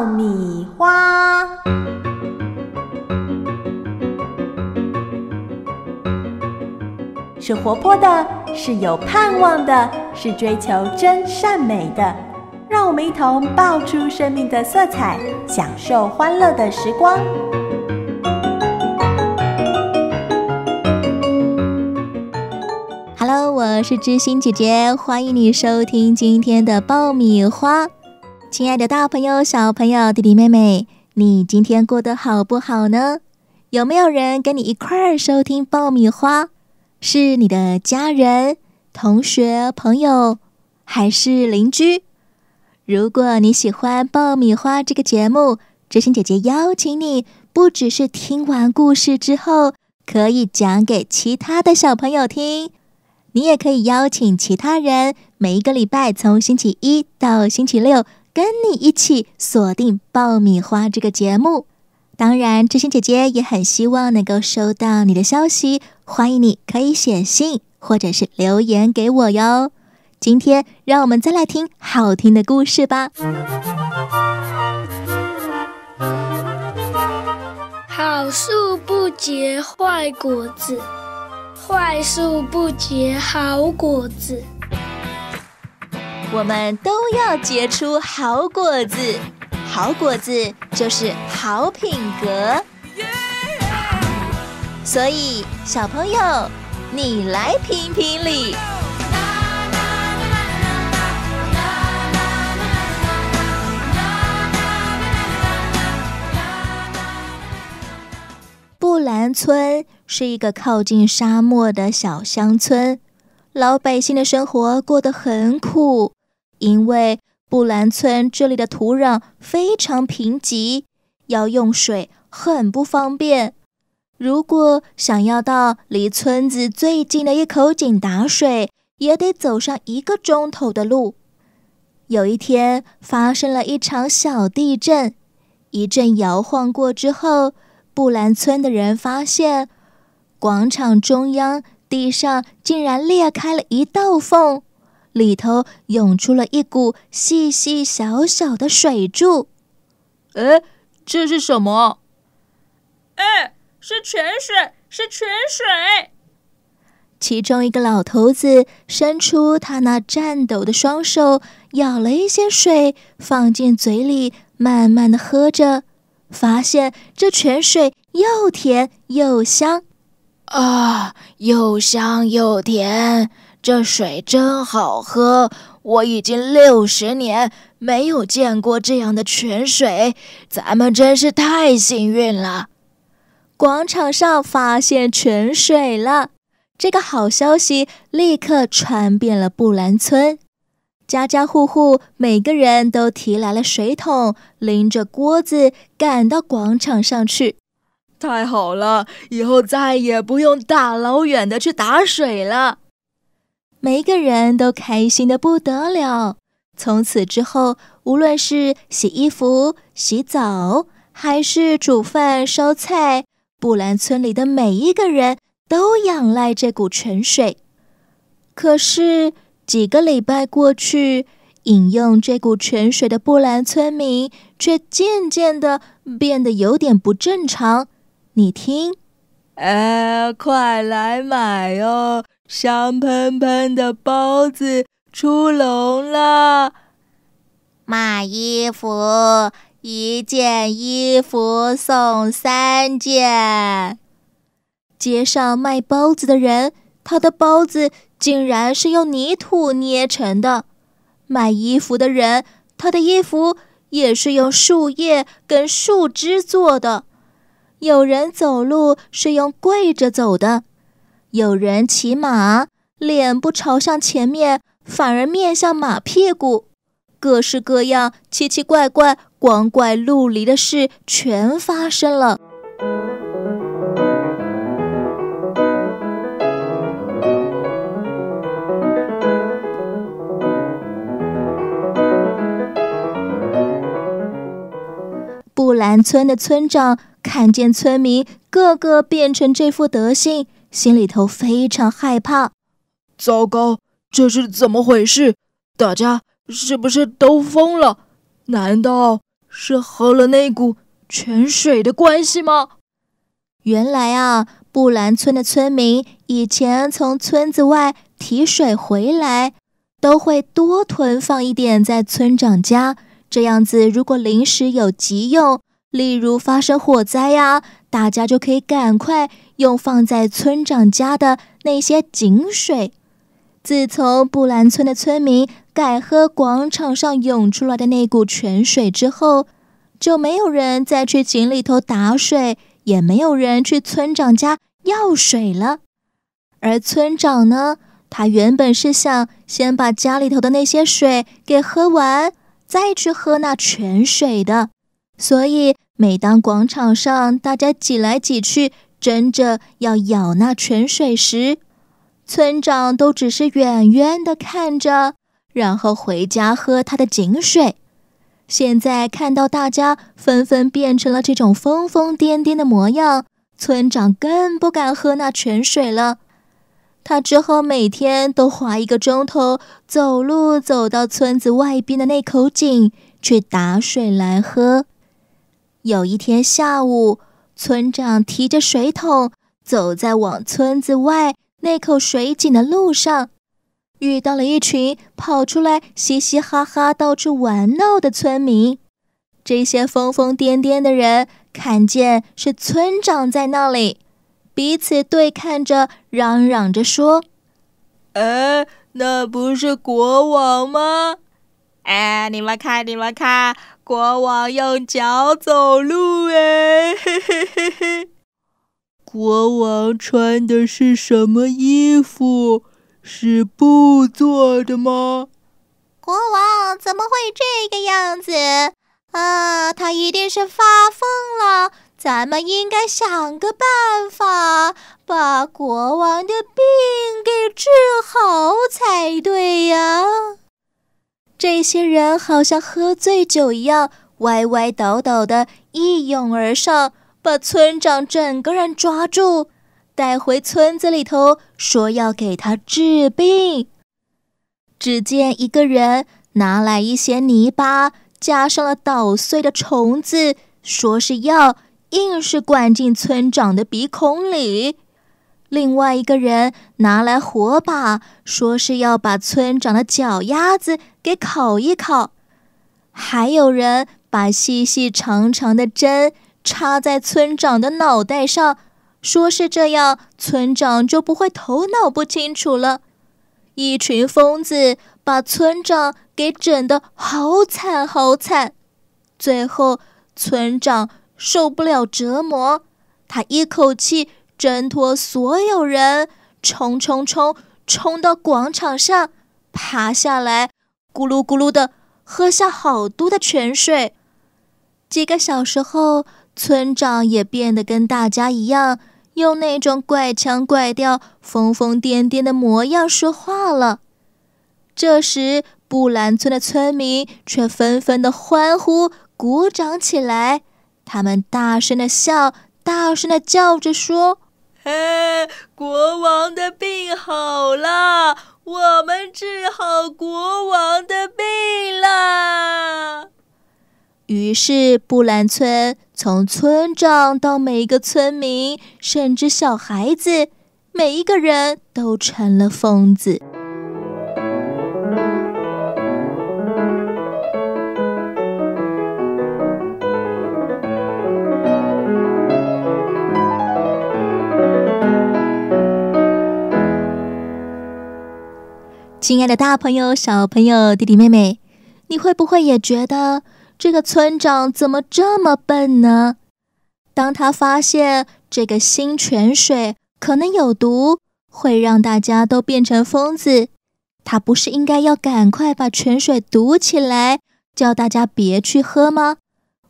爆米花。是活泼的，是有盼望的，是追求真善美的。让我们一同爆出生命的色彩，享受欢乐的时光。Hello，我是知心姐姐，欢迎你收听今天的爆米花。亲爱的大朋友、小朋友、弟弟妹妹，你今天过得好不好呢？有没有人跟你一块儿收听爆米花？是你的家人、同学、朋友，还是邻居？如果你喜欢爆米花这个节目，知心姐姐邀请你，不只是听完故事之后可以讲给其他的小朋友听，你也可以邀请其他人，每一个礼拜从星期一到星期六。跟你一起锁定爆米花这个节目，当然，知心姐姐也很希望能够收到你的消息，欢迎你可以写信或者是留言给我哟。今天，让我们再来听好听的故事吧。好树不结坏果子，坏树不结好果子。我们都要结出好果子，好果子就是好品格。所以，小朋友，你来评评理。布兰村是一个靠近沙漠的小乡村，老百姓的生活过得很苦。因为布兰村这里的土壤非常贫瘠，要用水很不方便。如果想要到离村子最近的一口井打水，也得走上一个钟头的路。有一天，发生了一场小地震，一阵摇晃过之后，布兰村的人发现广场中央地上竟然裂开了一道缝。里头涌出了一股细细小小的水柱，哎，这是什么？哎，是泉水，是泉水。其中一个老头子伸出他那颤抖的双手，舀了一些水放进嘴里，慢慢的喝着，发现这泉水又甜又香，啊，又香又甜。这水真好喝，我已经六十年没有见过这样的泉水，咱们真是太幸运了。广场上发现泉水了，这个好消息立刻传遍了布兰村，家家户户每个人都提来了水桶，拎着锅子赶到广场上去。太好了，以后再也不用大老远的去打水了。每一个人都开心的不得了。从此之后，无论是洗衣服、洗澡，还是煮饭、烧菜，布兰村里的每一个人都仰赖这股泉水。可是几个礼拜过去，饮用这股泉水的布兰村民却渐渐的变得有点不正常。你听，哎，快来买哦！香喷喷的包子出笼了！买衣服，一件衣服送三件。街上卖包子的人，他的包子竟然是用泥土捏成的；买衣服的人，他的衣服也是用树叶跟树枝做的。有人走路是用跪着走的。有人骑马，脸不朝向前面，反而面向马屁股。各式各样、奇奇怪怪、光怪陆离的事全发生了。布兰村的村长看见村民个个变成这副德行。心里头非常害怕，糟糕，这是怎么回事？大家是不是都疯了？难道是喝了那股泉水的关系吗？原来啊，布兰村的村民以前从村子外提水回来，都会多囤放一点在村长家。这样子，如果临时有急用，例如发生火灾呀，大家就可以赶快用放在村长家的那些井水。自从布兰村的村民改喝广场上涌出来的那股泉水之后，就没有人再去井里头打水。也没有人去村长家要水了，而村长呢，他原本是想先把家里头的那些水给喝完，再去喝那泉水的。所以，每当广场上大家挤来挤去，争着要舀那泉水时，村长都只是远远的看着，然后回家喝他的井水。现在看到大家纷纷变成了这种疯疯癫癫的模样，村长更不敢喝那泉水了。他只好每天都花一个钟头走路走到村子外边的那口井去打水来喝。有一天下午，村长提着水桶走在往村子外那口水井的路上。遇到了一群跑出来嘻嘻哈哈、到处玩闹的村民。这些疯疯癫癫的人看见是村长在那里，彼此对看着，嚷嚷着说：“哎，那不是国王吗？哎，你们看，你们看，国王用脚走路，哎，嘿嘿嘿嘿。国王穿的是什么衣服？”是布做的吗？国王怎么会这个样子？啊，他一定是发疯了。咱们应该想个办法，把国王的病给治好才对呀。这些人好像喝醉酒一样，歪歪倒倒的，一拥而上，把村长整个人抓住。带回村子里头，说要给他治病。只见一个人拿来一些泥巴，加上了捣碎的虫子，说是药，硬是灌进村长的鼻孔里。另外一个人拿来火把，说是要把村长的脚丫子给烤一烤。还有人把细细长长的针插在村长的脑袋上。说是这样，村长就不会头脑不清楚了。一群疯子把村长给整得好惨好惨。最后，村长受不了折磨，他一口气挣脱所有人，冲冲冲，冲到广场上，爬下来，咕噜咕噜的喝下好多的泉水。几个小时后，村长也变得跟大家一样。用那种怪腔怪调、疯疯癫癫的模样说话了。这时，布兰村的村民却纷纷的欢呼、鼓掌起来。他们大声的笑，大声的叫着说：“嘿，国王的病好了！我们治好国王的病了！”于是，布兰村从村长到每一个村民，甚至小孩子，每一个人都成了疯子。亲爱的，大朋友、小朋友、弟弟妹妹，你会不会也觉得？这个村长怎么这么笨呢？当他发现这个新泉水可能有毒，会让大家都变成疯子，他不是应该要赶快把泉水堵起来，叫大家别去喝吗？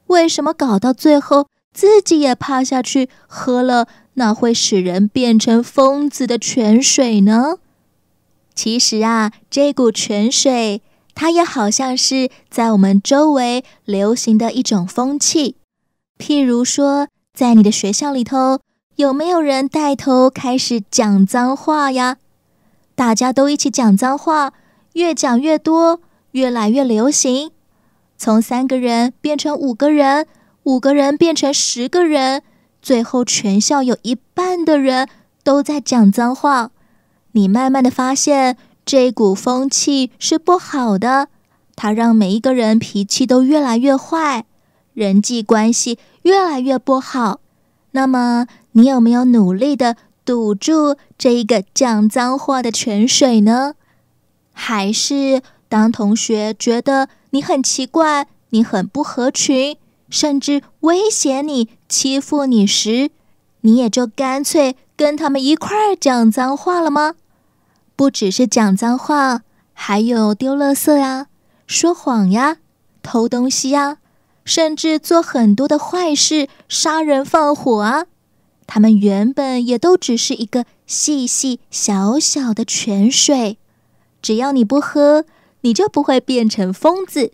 为什么搞到最后自己也趴下去喝了那会使人变成疯子的泉水呢？其实啊，这股泉水。它也好像是在我们周围流行的一种风气，譬如说，在你的学校里头，有没有人带头开始讲脏话呀？大家都一起讲脏话，越讲越多，越来越流行。从三个人变成五个人，五个人变成十个人，最后全校有一半的人都在讲脏话。你慢慢的发现，这股风气是不好的，它让每一个人脾气都越来越坏，人际关系越来越不好。那么，你有没有努力的堵住这一个讲脏话的泉水呢？还是当同学觉得你很奇怪、你很不合群，甚至威胁你、欺负你时，你也就干脆跟他们一块儿讲脏话了吗？不只是讲脏话，还有丢垃圾呀、说谎呀、偷东西呀。甚至做很多的坏事，杀人放火啊！他们原本也都只是一个细细小小的泉水，只要你不喝，你就不会变成疯子。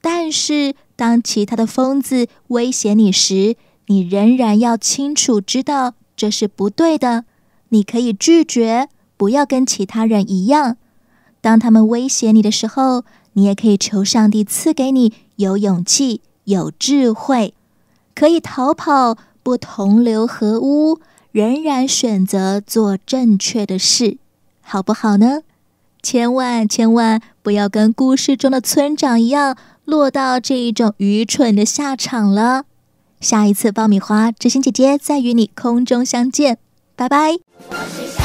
但是，当其他的疯子威胁你时，你仍然要清楚知道这是不对的。你可以拒绝，不要跟其他人一样。当他们威胁你的时候，你也可以求上帝赐给你有勇气。有智慧，可以逃跑，不同流合污，仍然选择做正确的事，好不好呢？千万千万不要跟故事中的村长一样，落到这一种愚蠢的下场了。下一次爆米花，知心姐姐再与你空中相见，拜拜。我是小